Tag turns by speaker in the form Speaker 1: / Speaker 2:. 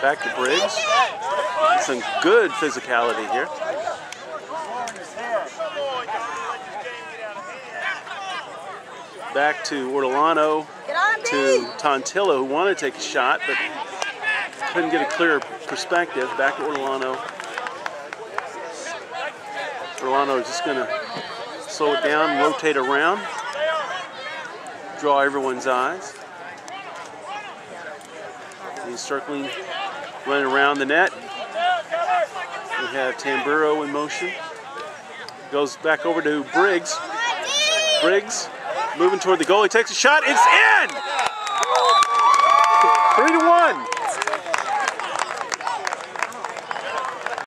Speaker 1: Back to Briggs. Some good physicality here. Back to Ortolano to Tontillo, who wanted to take a shot, but couldn't get a clear perspective. Back to Ortolano. Ortolano is just going to slow it down, rotate around, draw everyone's eyes. He's circling, running around the net. We have Tamburo in motion. Goes back over to Briggs. Briggs moving toward the goal. He takes a shot. It's in!